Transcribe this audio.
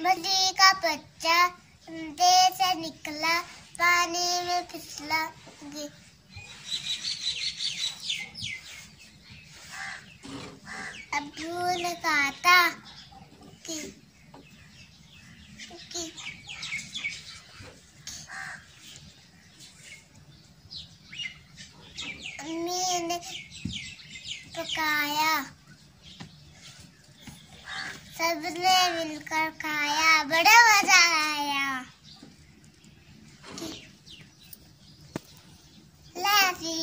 मछली का बच्चा देर से निकला पानी में फिसला अब्बू ने कहा था कि, पकाया। सबने मिल बड़ा मज़ा आया। लाफी